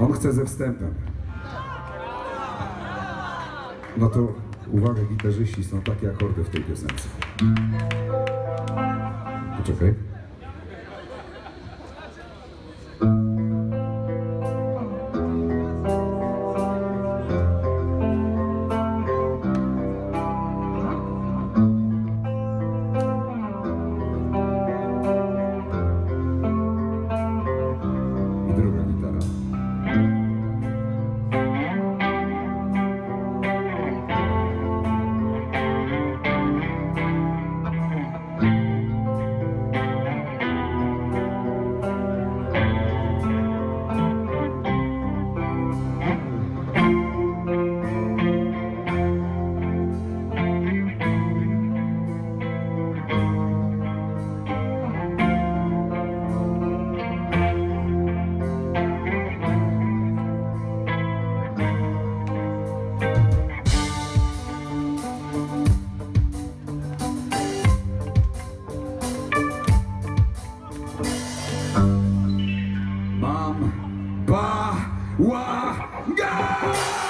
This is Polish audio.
On chce ze wstępem. No to uwaga, gitarzyści, są takie akordy w tej piosence. Poczekaj. Wah! God!